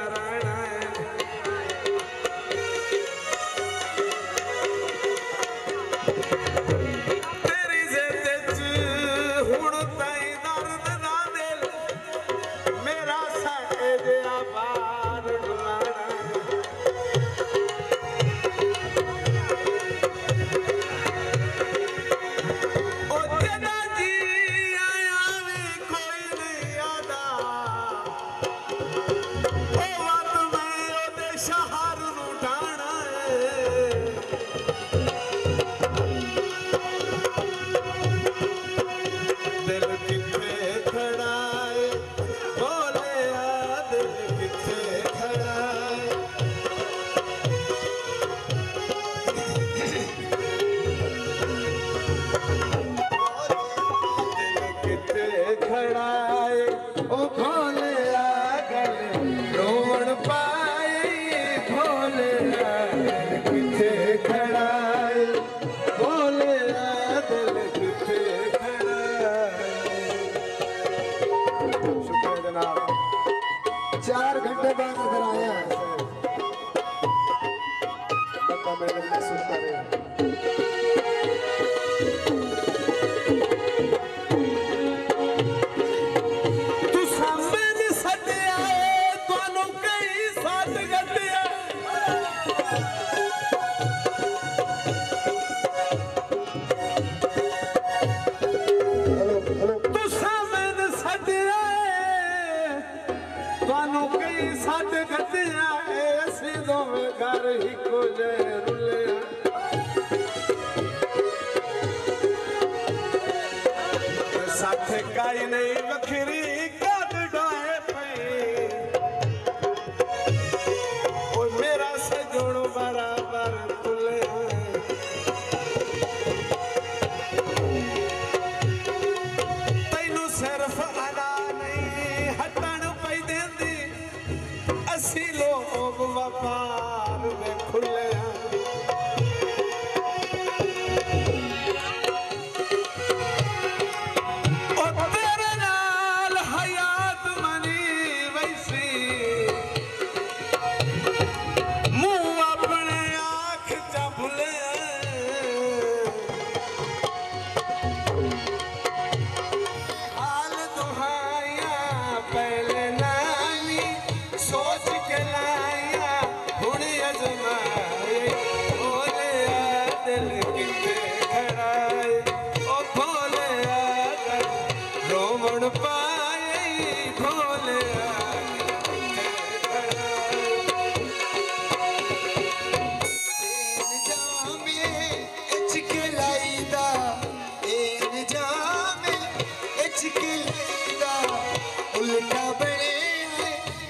ನಾರಾಯಣ ਟਾਣਾ ਏ। ਦਿਲ ਕਿੱਥੇ ਖੜਾ ਏ? ਬੋਲਿਆ, ਦਿਲ ਕਿੱਥੇ ਖੜਾ ਏ? ਦਿਲ ਕਿੱਥੇ ਖੜਾ ਏ? ਉਹ घर ई खाई वखीरी। Baba.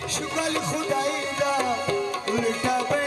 شكرا لخدائي دا ولتابع